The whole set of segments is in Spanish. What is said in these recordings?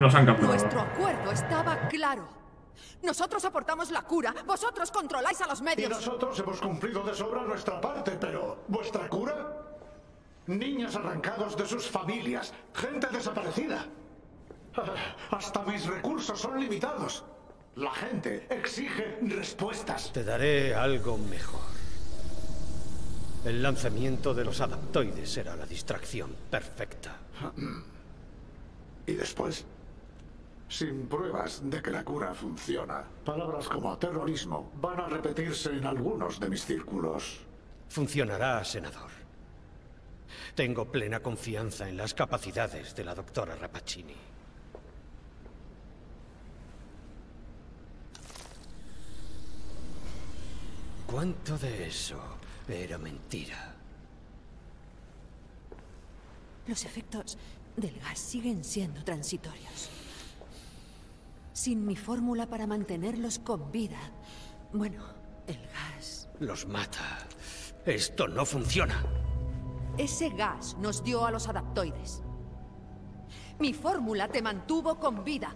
Nos han capturado. Nuestro acuerdo estaba claro. Nosotros aportamos la cura, vosotros controláis a los Y medios. nosotros hemos cumplido de sobra nuestra parte, pero ¿vuestra cura? Niños arrancados de sus familias, gente desaparecida. Ah, Hasta mis recursos son limitados. La gente exige respuestas. Te daré algo mejor. El lanzamiento de los adaptoides será la distracción perfecta. Y después, sin pruebas de que la cura funciona, palabras como terrorismo van a repetirse en algunos de mis círculos. Funcionará, senador. Tengo plena confianza en las capacidades de la doctora Rappaccini. ¿Cuánto de eso era mentira? Los efectos del gas siguen siendo transitorios. Sin mi fórmula para mantenerlos con vida, bueno, el gas... Los mata. Esto no funciona. Ese gas nos dio a los adaptoides. Mi fórmula te mantuvo con vida.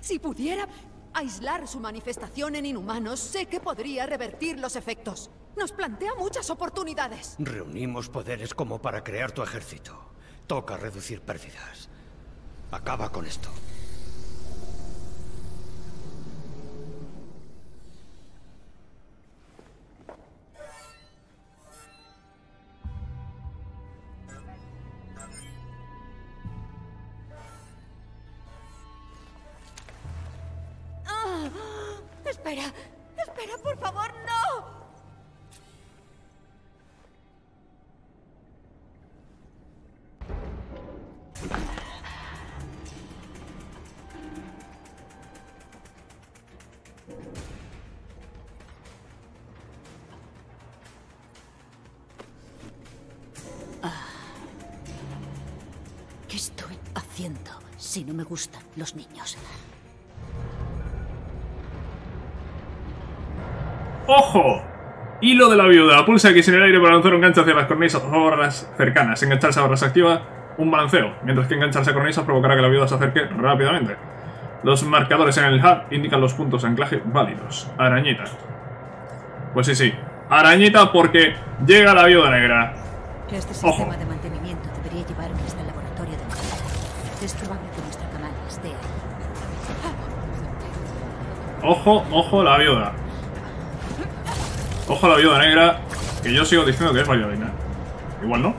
Si pudiera aislar su manifestación en inhumanos, sé que podría revertir los efectos. Nos plantea muchas oportunidades. Reunimos poderes como para crear tu ejército. Toca reducir pérdidas. Acaba con esto. Si no me gustan los niños? ¡Ojo! Hilo de la viuda. Pulsa X en el aire para lanzar un gancho hacia las cornisas o barras cercanas. Engancharse a barras activa un balanceo, mientras que engancharse a cornisas provocará que la viuda se acerque rápidamente. Los marcadores en el HUD indican los puntos de anclaje válidos. Arañita. Pues sí, sí. Arañita porque llega la viuda negra. Este Ojo. de Ojo, ojo la viuda. Ojo la viuda negra, que yo sigo diciendo que es bailarina. Igual no.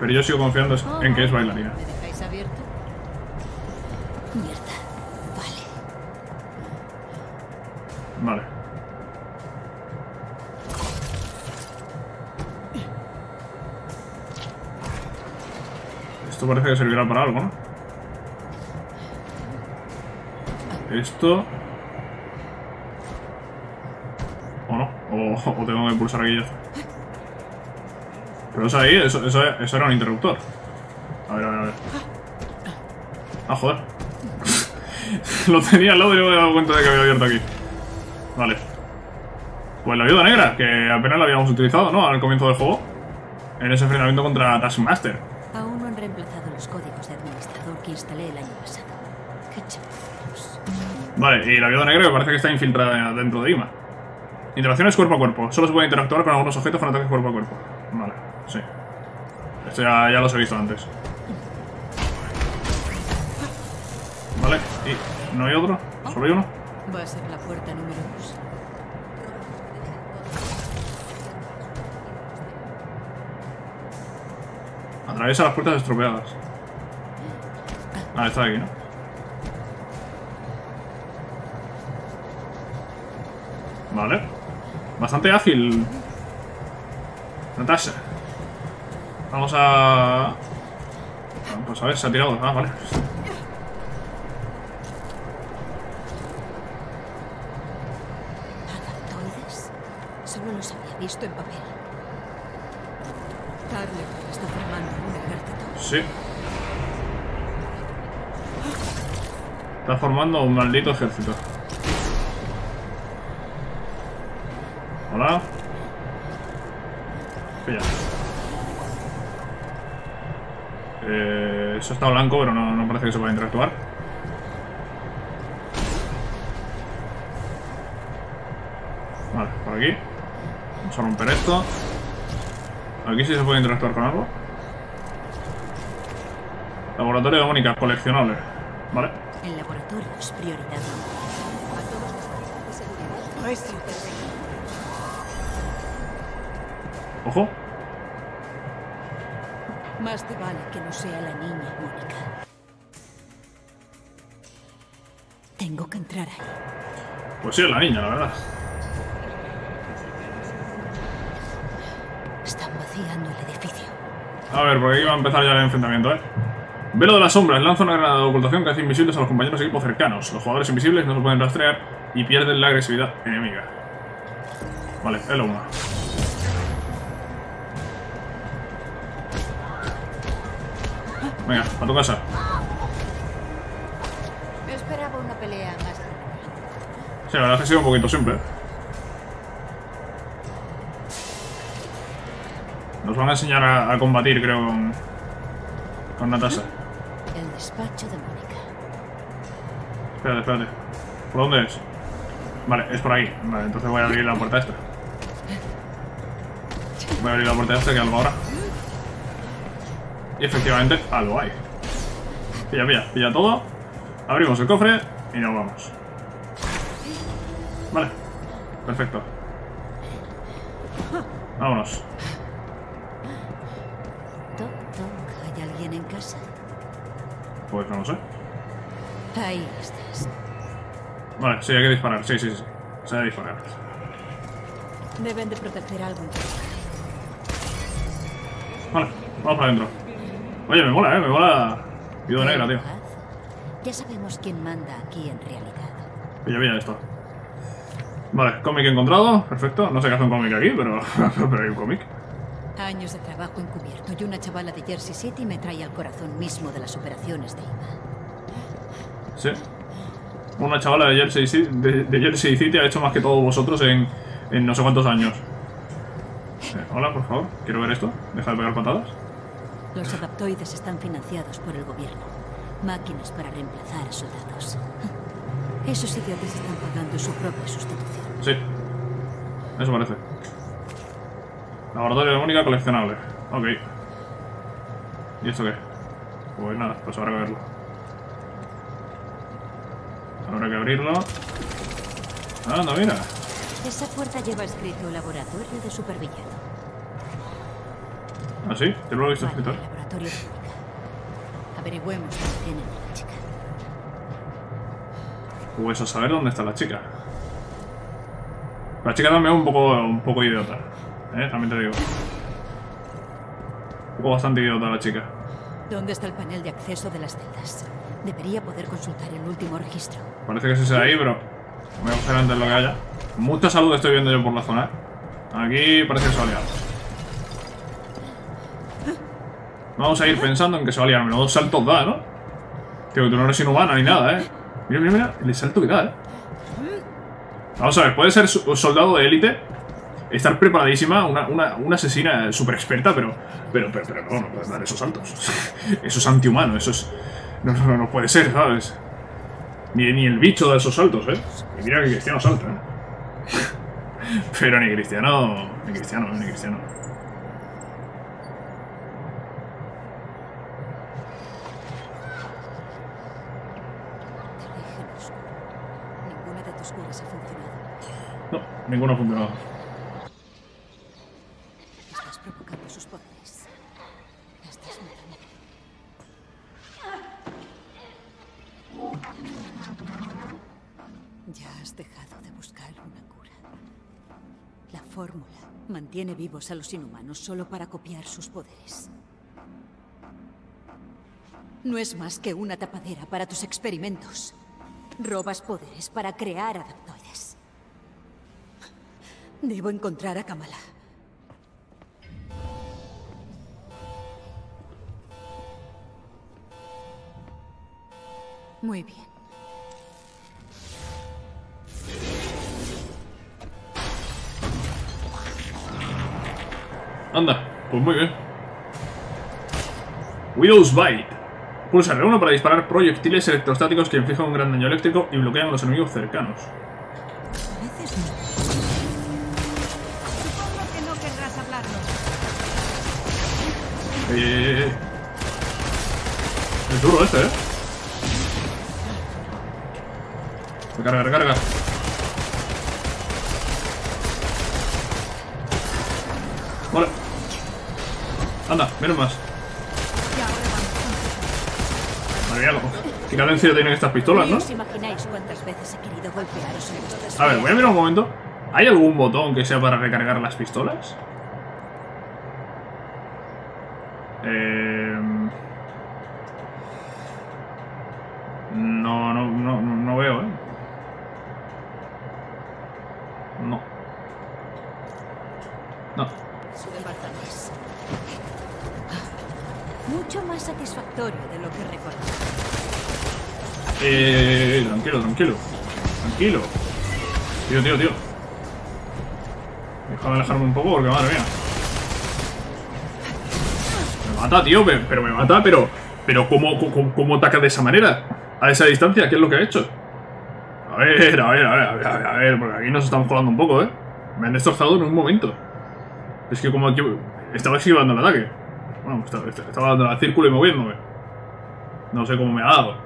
Pero yo sigo confiando en que es bailarina. ¿Me dejáis abierto? Mierda. Vale. Vale. Esto parece que servirá para algo, ¿no? Esto... ¿O no? O, o tengo que pulsar aquí ya. Pero eso ahí, eso, eso, eso era un interruptor. A ver, a ver, a ver. Ah, joder. Lo tenía al lado y no me he dado cuenta de que había abierto aquí. Vale. Pues la ayuda negra, que apenas la habíamos utilizado, ¿no? Al comienzo del juego. En ese enfrentamiento contra Taskmaster. Aún no han reemplazado los códigos de administrador que instalé el año pasado. Qué chavos. Vale, y la viuda negra que parece que está infiltrada dentro de Ima. Interacciones cuerpo a cuerpo. Solo se puede interactuar con algunos objetos con ataques cuerpo a cuerpo. Vale, sí. Esto ya, ya los he visto antes. Vale, y ¿no hay otro? ¿Solo hay uno? Va a ser la puerta número dos. Atraviesa las puertas estropeadas. Ah, está aquí, ¿no? Vale. Bastante ágil. Natasha. Vamos a... Pues a ver, se ha tirado. Ah, vale. ¿Adaptoides? Solo los había visto en papel. Tarleton está formando un ejército. Sí. Está formando un maldito ejército. Hola. Pilla. Eh... Eso está blanco, pero no, no parece que se pueda interactuar. Vale, por aquí. Vamos a romper esto. Aquí sí se puede interactuar con algo. Laboratorio de Mónica, coleccionable. Vale. El laboratorio es prioridad. A todos los agentes de seguridad. Ojo. Más te vale que no sea la niña, Mónica. Tengo que entrar ahí. Pues sí, es la niña, la verdad. Están vaciando el edificio. A ver, porque aquí va a empezar ya el enfrentamiento, ¿eh? Velo de las sombras. Lanza una granada de ocultación que hace invisibles a los compañeros de equipo cercanos. Los jugadores invisibles no se pueden rastrear y pierden la agresividad enemiga. Vale, L1. Venga, a tu casa. Me esperaba una pelea más. Sí, la verdad es que ha sido un poquito simple. Nos van a enseñar a, a combatir, creo, con, con Natasha. El despacho de Mónica. Espérate, espérate. ¿Por dónde es? Vale, es por ahí. Vale, entonces voy a abrir la puerta esta. Voy a abrir la puerta esta que algo ahora. Y efectivamente, algo hay. Pilla, pilla, pilla todo. Abrimos el cofre y nos vamos. Vale. Perfecto. Vámonos. Toc, toc. ¿Hay alguien en casa? Pues no lo sé. Ahí estás. Vale, sí, hay que disparar. Sí, sí, sí. Se debe disparar. Deben de proteger algo. Vale, vamos para adentro. Oye, me mola, eh, me mola. Viuda negra, tío. Ya sabemos quién manda aquí en realidad. Pilla, pilla esto. Vale, cómic encontrado. Perfecto. No sé qué hace un cómic aquí, pero, pero hay un cómic. Años de trabajo encubierto y una chavala de Jersey City me trae al corazón mismo de las operaciones de IVA. Sí. Una chavala de Jersey, Ci- de, de Jersey City ha hecho más que todos vosotros en, en no sé cuántos años. Eh, hola, por favor. Quiero ver esto. Deja de pegar patadas. Los adaptoides están financiados por el gobierno. Máquinas para reemplazar a soldados. Esos idiotas están pagando su propia sustitución. Sí. Eso parece. Laboratorio de Mónica coleccionable. Ok. ¿Y esto qué? Pues nada, pues habrá que verlo. Habrá que abrirlo. Anda, mira. Esa puerta lleva escrito Laboratorio de Supervillano. ¿Ah, sí? Te lo he visto Vale, escrito. el laboratorio de Mónica. Averigüemos tienen a la chica. Pues a saber dónde está la chica. La chica también es un poco, un poco idiota. ¿eh? También te digo. Un poco bastante idiota la chica. ¿Dónde está el panel de acceso de las celdas? Debería poder consultar el último registro. Parece que ese de ahí, pero voy a coger antes lo que haya. Mucha salud estoy viendo yo por la zona. Aquí parece que se va a liar. Vamos a ir pensando en que se va a liar. Menudos saltos da, ¿no? Tío, tú no eres inhumana ni nada, ¿eh? Mira, mira, mira. El salto que da, ¿eh? Vamos a ver, puede ser soldado de élite, estar preparadísima, una, una, una asesina súper experta, pero, pero, pero, pero no, no puedes dar esos saltos. Eso es antihumano, eso es... No, no, no puede ser, ¿sabes? Ni, ni el bicho da esos saltos, ¿eh? Y mira que Cristiano salta, ¿eh? Pero ni Cristiano... Ni Cristiano, ni Cristiano. Origen oscuro. Ninguna de tus curas ha funcionado. No, ninguno ha funcionado. Estás provocando sus poderes. Estás. Ya has dejado de buscar una cura. La fórmula mantiene vivos a los inhumanos solo para copiar sus poderes. No es más que una tapadera para tus experimentos. Robas poderes para crear adaptoides. Debo encontrar a Kamala. Muy bien. Anda, pues muy bien. Widow's Bite. Pulsa R1 para disparar proyectiles electrostáticos que infligen un gran daño eléctrico y bloquean a los enemigos cercanos. Es duro este, ¿eh? Recarga, recarga. Vale. Anda, menos más. Madre mía, qué cadencia tienen estas pistolas, ¿no? A ver, voy a mirar un momento. ¿Hay algún botón que sea para recargar las pistolas? Eh... No, no, no, no veo, ¿eh? No. No. caras. Mucho más satisfactorio de lo que recordaba. Eh, tranquilo, tranquilo. Tranquilo. Tío, tío, tío. Déjame alejarme un poco porque madre mía. Me mata, tío, pe- pero me mata, pero. Pero ¿cómo, cómo, cómo ataca de esa manera? A esa distancia, ¿qué es lo que ha hecho? A ver, a ver, a ver, a ver, a ver, a ver, porque aquí nos estamos colando un poco, ¿eh? Me han destrozado en un momento. Es que como aquí estaba esquivando el ataque. Bueno, estaba, estaba dando el círculo y moviéndome. No sé cómo me ha dado.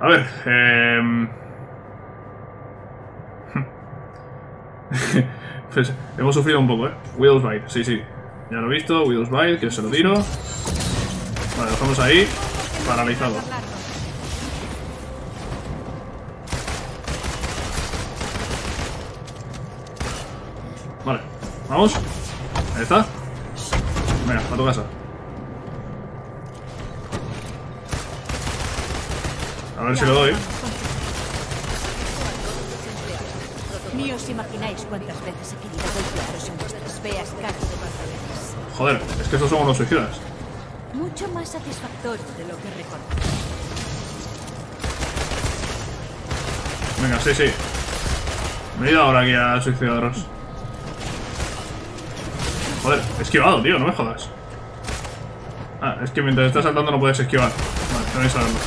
A ver, eh... pues hemos sufrido un poco, ¿eh? Widow's Bite, sí, sí. Ya lo he visto, Widow's Bite, que se lo tiro. Vale, dejamos ahí, paralizado. Vale, vamos. Ahí está. Venga, a tu casa. A ver si lo doy. Ni os imagináis cuántas veces he querido golpearos en vuestras feas caras de pantalones. Joder, es que estos somos los suicidas. Mucho más satisfactorio de lo que recordaba. Venga, sí, sí. Me he ido ahora aquí a suicidaros. Joder, he esquivado, tío, no me jodas. Ah, es que mientras estás saltando no puedes esquivar. Vale, tenéis que saberlo.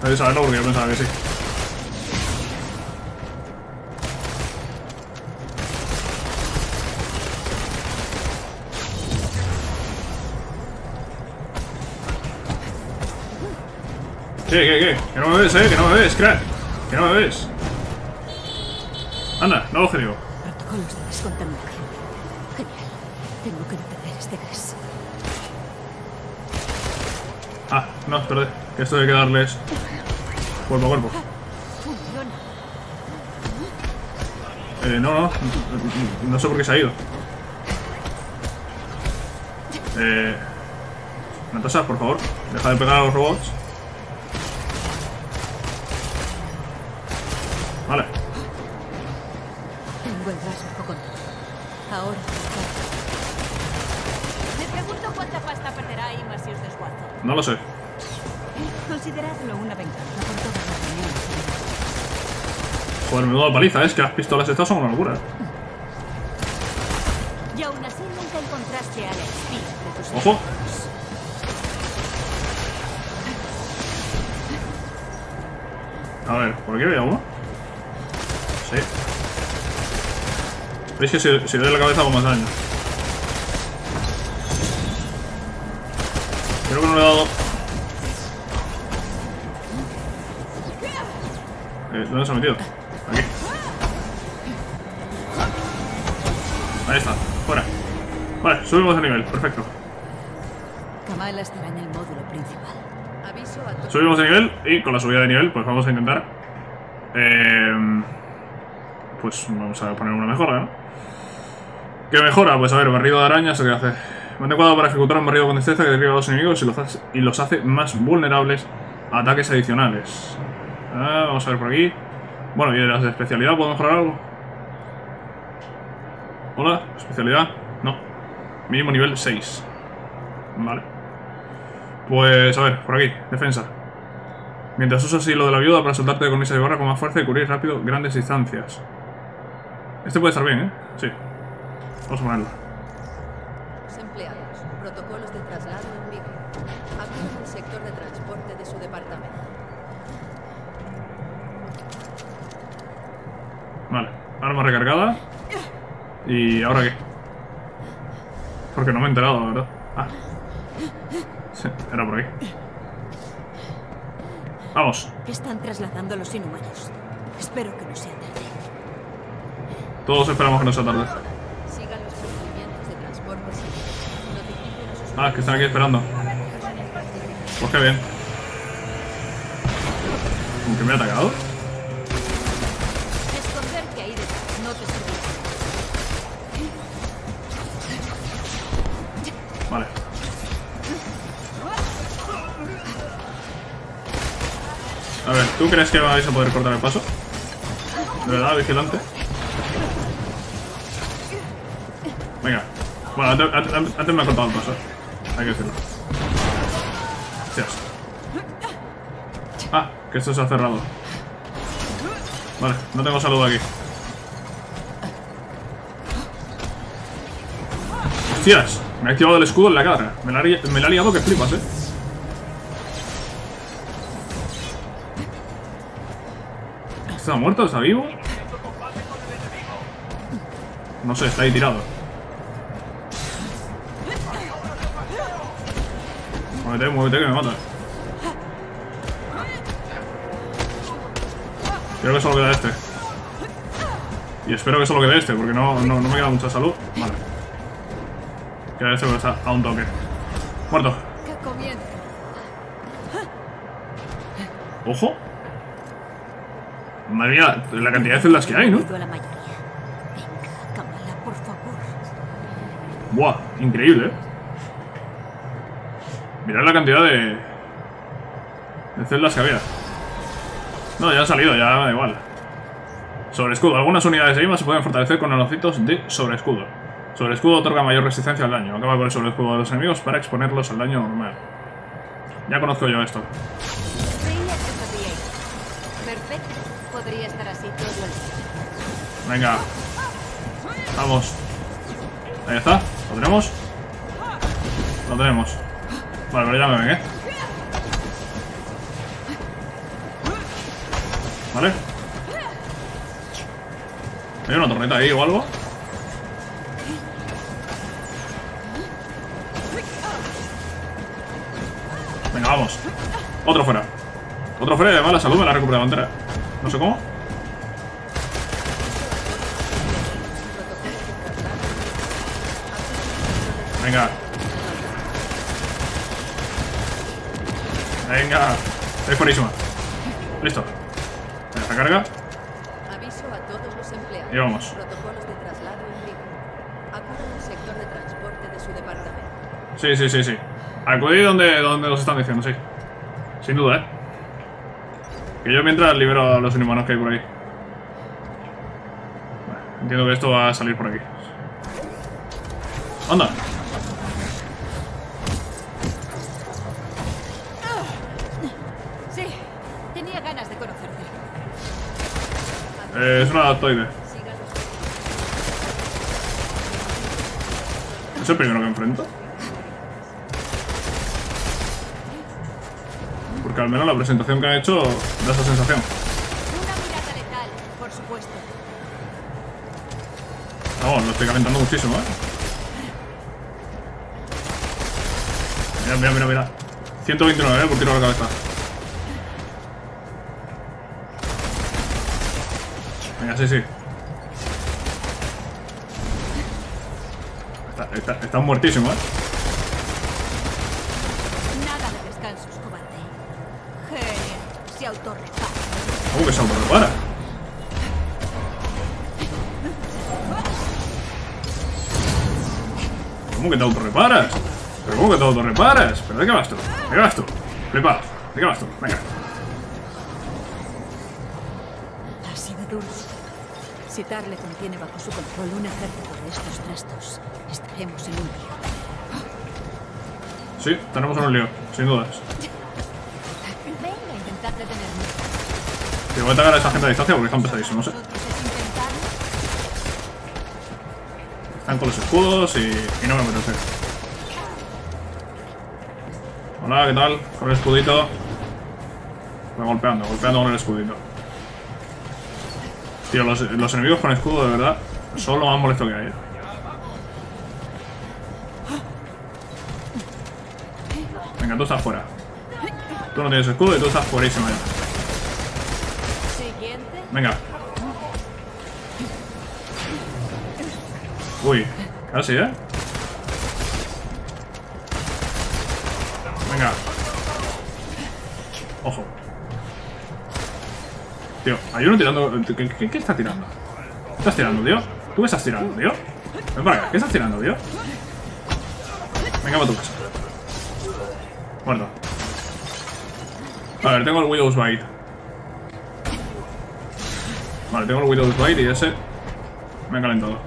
Tenéis que saberlo porque yo pensaba que sí. ¿Qué, qué, qué? Que no me ves, eh, que no me ves, crack. Que no me ves. Anda, nuevo objetivo. Protocolos de descontaminación. Genial. Tengo que detener este gas. Ah, no, espérate. Que esto hay que darles cuerpo a cuerpo. Eh, no, no. No sé por qué se ha ido. Eh. Natasha, por favor, deja de pegar a los robots. Ahora. Me pregunto cuánta pasta perderá Ima si os desguazo. No lo sé. Consideradlo una venganza por todas las reuniones. Joder, menuda paliza, es que las pistolas estas son una locura. ¿eh? Y aún así nunca encontraste a espía de tus Ojo. A ver, ¿por aquí había uno? ¿Veis que si, si le doy la cabeza hago más daño? Creo que no le he dado... Eh, ¿Dónde se ha metido? Aquí. Ahí está, fuera. Vale, subimos de nivel, perfecto. Kamala estará en el módulo principal. Aviso a todos. Subimos de nivel y con la subida de nivel pues vamos a intentar... eh, pues vamos a poner una mejora, ¿no? ¿Qué mejora? Pues a ver, barrido de arañas, ¿qué hace? Mantén para ejecutar un barrido con destreza que derriba a los enemigos y los hace, y los hace más vulnerables a ataques adicionales. Ah, vamos a ver por aquí. Bueno, ¿y de las de especialidad puedo mejorar algo? Hola, especialidad. No. Mínimo nivel 6. Vale. Pues a ver, por aquí, defensa. Mientras usas hilo de la viuda para soltarte de cornisa y barra con más fuerza y cubrir rápido grandes distancias. Este puede estar bien, ¿eh? Sí. Osman. Los empleados, protocolos de traslado en vigor. Avión del sector de transporte de su departamento. Vale, arma recargada. ¿Y ahora qué? Porque no me he enterado, la verdad. Ah. Sí, era por ahí. Vamos. Están trasladando los inhumanos. Espero que no sea tarde. Todos esperamos que no sea tarde. Ah, que están aquí esperando. Pues qué bien. ¿Con qué me ha atacado? Vale. A ver, ¿tú crees que vais a poder cortar el paso? ¿De verdad, vigilante? Venga. Bueno, antes, antes- antes me ha cortado el paso. Hay que decirlo. Hostias. Ah, que esto se ha cerrado. Vale, no tengo salud aquí. ¡Hostias! Me ha activado el escudo en la cara. Me la, me la ha liado que flipas, eh. ¿Está muerto? ¿Está vivo? No sé, está ahí tirado. Muévete, muévete que me mata. Creo que solo queda este. Y espero que solo quede este, porque no, no, no me queda mucha salud. Vale. Queda este porque está a un toque. Muerto. Ojo. Madre mía, la cantidad de celdas que hay, ¿no? Buah, increíble, ¿eh? Mirad la cantidad de... De celdas que había. No, ya ha salido, ya da igual. Sobre escudo. Algunas unidades de IMA se pueden fortalecer con nanocitos de sobre escudo. Sobre escudo otorga mayor resistencia al daño. Acaba con el sobre escudo de los enemigos para exponerlos al daño normal. Ya conozco yo esto. Venga. Vamos. Ahí está. ¿Lo tenemos? Lo tenemos. Vale, pero ya me ven, ¿eh? Vale. ¿Hay una torreta ahí o algo? Venga, vamos. Otro fuera. Otro fuera y además la salud me la recupera entera. No sé cómo. Venga. Venga. Es buenísima. Listo. Venga, recarga. Aviso a todos los empleados. Y vamos. Protocolos de traslado en vigor. Acudan al sector de transporte de su departamento. Sí, sí, sí, sí. Acudí donde, donde los están diciendo, sí. Sin duda, ¿eh? Que yo mientras libero a los inhumanos que hay por ahí. Entiendo que esto va a salir por aquí. ¡Anda! Eh, es un adaptoide. ¿Es el primero que enfrento? Porque al menos la presentación que han hecho da esa sensación. Vamos, lo estoy calentando muchísimo, ¿eh? Mira, mira, mira, mira. 129, ¿eh? Por tiro a la cabeza. Sí, sí. Está, está, está muertísimo, ¿eh? Nada de descansos, cobarde. Genial. Se autorrepara. ¿Cómo que se autorrepara? ¿Cómo que te autorreparas? ¿Pero cómo que te autorreparas? ¿Pero de qué vas tú? ¿De qué vas tú? Flipado. ¿De qué vas tú? Venga. Ha sido duro. Si Tarle contiene bajo su control un ejército de estos trastos, estaremos en un lío. Sí, tenemos un lío, sin dudas. Venga, intentad detenerme. Y voy a atacar a esta gente a distancia porque están pesadísimos, ¿eh? Están con los escudos y, y no me meto, sí. Hola, ¿qué tal? Con el escudito. Voy golpeando, golpeando con el escudito. Tío, los, los enemigos con escudo, de verdad, son lo más molesto que hay. ¿eh? Venga, tú estás fuera. Tú no tienes escudo y tú estás fuerísima ya. Venga. Uy, casi, ¿eh? Venga. Ojo. Tío, hay uno tirando... ¿Qué, qué, qué está tirando? ¿Qué estás tirando, tío? ¿Tú qué estás tirando, tío? Ven ¿qué estás tirando, tío? Venga, para tu casa. Muerto. A ver, tengo el Widow's Bite. Vale, tengo el Widow's Bite y ese me ha calentado.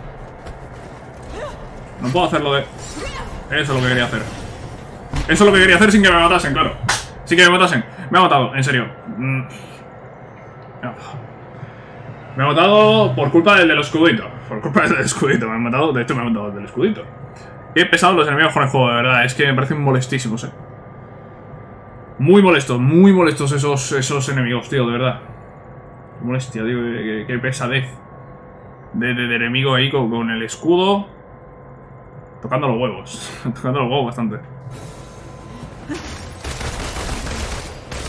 No puedo hacerlo de... Eso es lo que quería hacer. Eso es lo que quería hacer sin que me matasen, claro. Sin que me matasen. Me ha matado, en serio. Mm. Me ha matado por culpa del escudito. Por culpa del escudito. Me ha matado, de hecho me ha matado del escudito. Qué pesado los enemigos con el juego, de verdad. Es que me parecen molestísimos, eh. Muy molestos, muy molestos esos, esos enemigos, tío, de verdad. Qué molestia, tío, qué, pesadez. De, de, de enemigo ahí con, con el escudo. Tocando los huevos. Tocando los huevos bastante.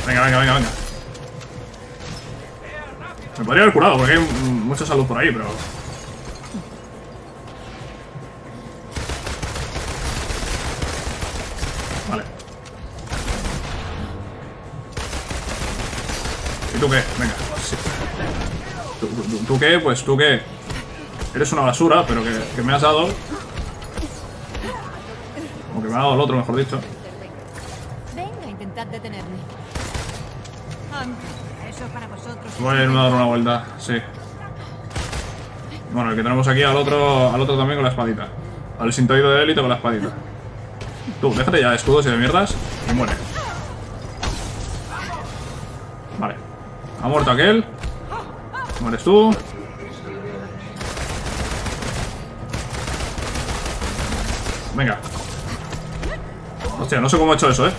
Venga, venga, venga, venga. Me podría haber curado porque hay mucha salud por ahí, pero... Vale. ¿Y tú qué? Venga. ¿Tú, qué? Pues tú qué. Eres una basura, pero que, que me has dado. O que me ha dado el otro, mejor dicho. Venga, intentad detenerme. Voy a irme a dar una vuelta, sí. Bueno, el que tenemos aquí al otro, al otro también con la espadita. Al sintoide de élite con la espadita. Tú, déjate ya de escudos y de mierdas y muere. Vale. Ha muerto aquel. Mueres tú. Venga. Hostia, no sé cómo he hecho eso, eh.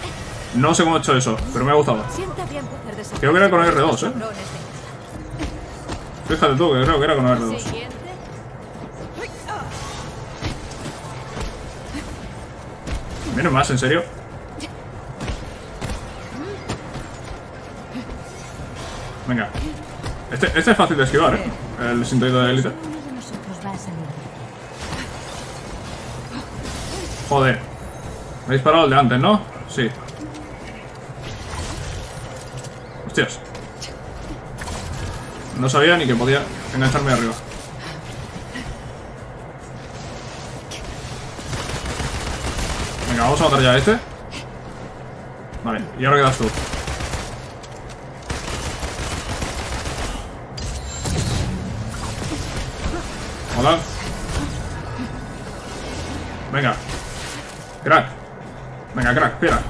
No sé cómo he hecho eso, pero me ha gustado. Creo que era con R2, a ¿eh? Fíjate tú, que creo que era con R2. Siguiente. ¿Vienen más, en serio? Venga. Este, este es fácil de esquivar, ¿eh? El sintoide de élite. Joder. Me ha disparado el de antes, ¿no? Sí. Hostias. No sabía ni que podía engancharme arriba. Venga, vamos a matar ya a este. Vale, y ahora quedas tú. Hola. Venga. Crack. Venga, crack, espera.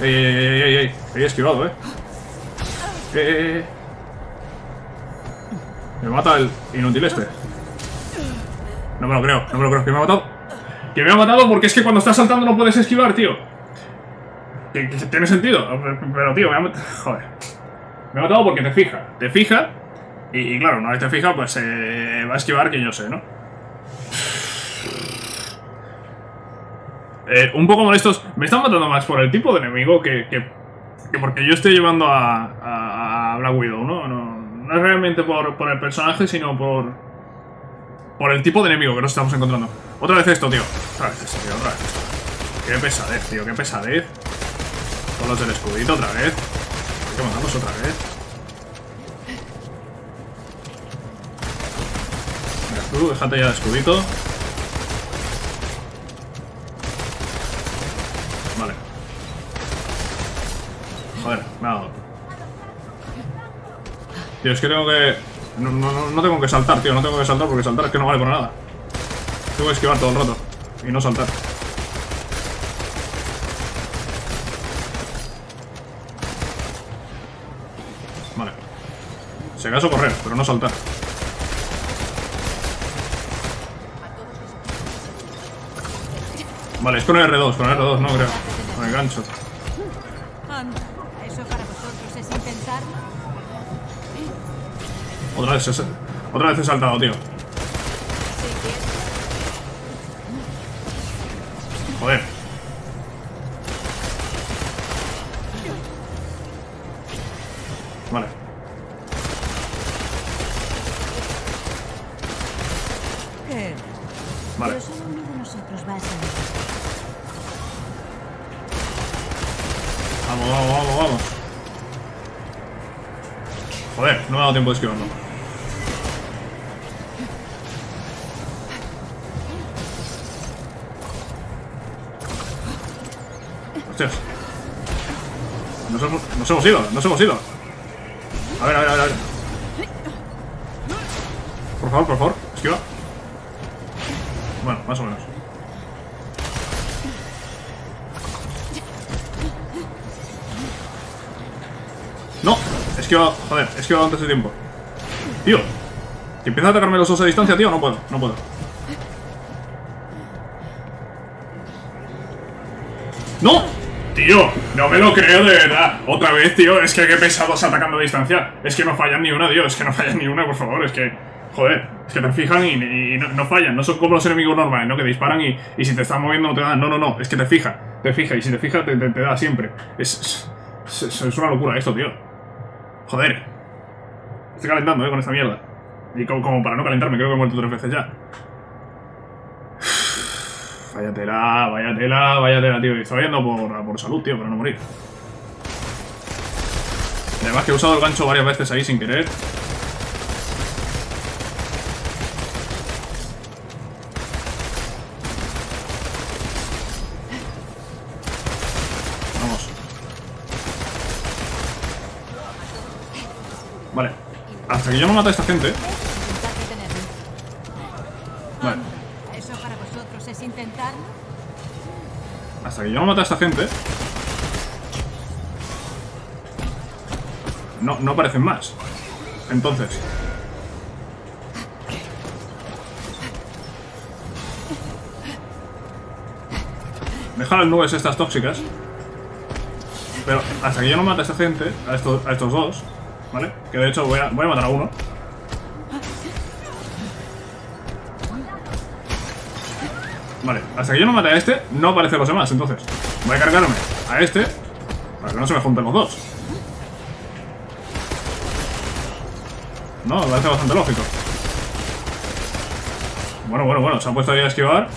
Ey, ey, ey, ey, ey. He esquivado, eh. Eh, eh, eh. Me mata el inútil este. No me lo creo, no me lo creo. Que me ha matado. Que me ha matado porque es que cuando estás saltando no puedes esquivar, tío. Tiene sentido. Pero, tío, me ha matado. Joder. Me ha matado porque te fija. Te fija. Y, claro, una vez te fija, pues eh, va a esquivar que yo sé, ¿no? Un poco molestos. Me están matando más por el tipo de enemigo que, que, que porque yo estoy llevando a, a Black Widow, ¿no? No, no es realmente por, por el personaje, sino por. Por el tipo de enemigo que nos estamos encontrando. Otra vez esto, tío. Otra vez esto, tío. Otra vez esto. Qué pesadez, tío. Qué pesadez. Con los del escudito otra vez. Hay que matarlos otra vez. Venga, tú, déjate ya de escudito. Tío, es que tengo que... No, no, no- tengo que saltar, tío. No tengo que saltar porque saltar es que no vale para nada. Tengo que esquivar todo el rato. Y no saltar. Vale. Si acaso correr, pero no saltar. Vale, es con el R2, con el R2, no creo. Con el gancho. Otra vez, he- saltado, tío. Joder. Vale. Vale. Vamos, vamos, vamos, vamos. Joder, no me ha dado tiempo de esquivarlo. Nos hemos, nos hemos ido, nos hemos ido. A ver, a ver, a ver. a ver. Por favor, por favor, esquiva. Bueno, más o menos. No, esquiva, joder, esquiva antes de tiempo. Tío, que empieza a atacarme los osos a distancia, tío, no puedo, no puedo. ¡No! Tío, no me lo creo de verdad. Otra vez, tío, es que qué pesados atacando a distancia. Es que no fallan ni una, tío, es que no fallan ni una, por favor, es que... Joder, es que te fijan y, no, fallan, no son como los enemigos normales, ¿no? Que disparan y, si te están moviendo no te dan. No, no, no, es que te fija, te fija y si te fija te, da siempre. Es una locura esto, tío. Joder. Estoy calentando, eh, con esta mierda. Y como, como para no calentarme, creo que he muerto tres veces ya. Vaya tela, vaya tela, vaya tela, tío. Y Estaba yendo por, por salud, tío, para no morir. Además que he usado el gancho varias veces ahí sin querer. Vamos. Vale. Hasta que yo no mate a esta gente. Hasta que yo no mate a esta gente. No, no aparecen más. Entonces. Deja las nubes estas tóxicas. Pero hasta que yo no mate a esta gente, a estos, a estos dos, ¿vale? Que de hecho voy a, voy a matar a uno. Vale, hasta que yo no mate a este, no aparecen los demás, entonces. Voy a cargarme a este para que no se me junten los dos. No, me parece bastante lógico. Bueno, bueno, bueno, se ha puesto ahí a esquivar.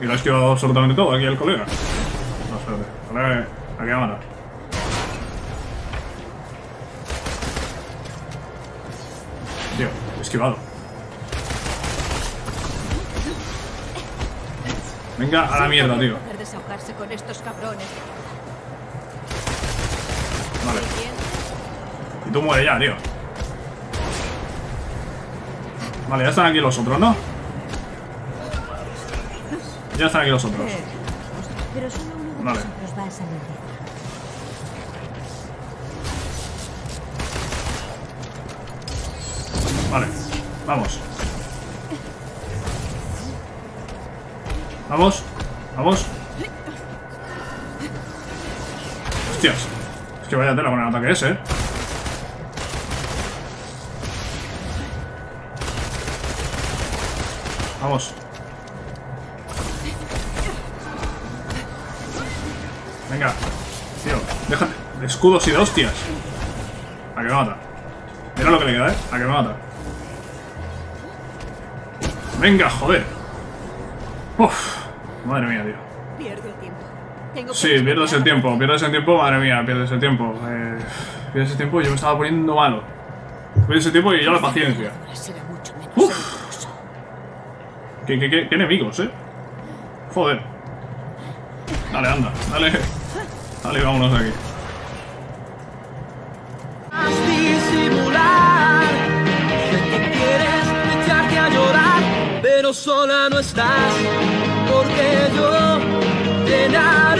Y lo ha esquivado absolutamente todo aquí el colega. No, espérate. Colega, va a matar. Tío, esquivado. Venga a la mierda, tío. Poder desahogarse con estos cabrones. Vale. Y tú muere ya, tío. Vale, ya están aquí los otros, ¿no? Ya están aquí los otros. ¿Qué? Pero solo uno de Vale. nosotros va a salir. Vale, vamos. Vamos, vamos. Hostias. Es que vaya tela con el ataque ese, eh. Vamos. Venga. Tío, déjate escudos y de hostias. A que me mata. Mira lo que le queda, eh. A que me mata. Venga, joder. Uf. Madre mía, tío. Pierdo el tiempo. Tengo Sí, pierdes el tiempo, pierdes el tiempo, madre mía, pierdes el tiempo. Eh, pierdes el tiempo y yo me estaba poniendo malo. Pierdes el tiempo y yo la paciencia. Uf. ¿Qué, qué, qué, qué enemigos, eh? Joder. Dale, anda, dale. Dale, vámonos de aquí. disimular. Sé que quieres echarte a llorar, pero sola no estás, porque yo llenaré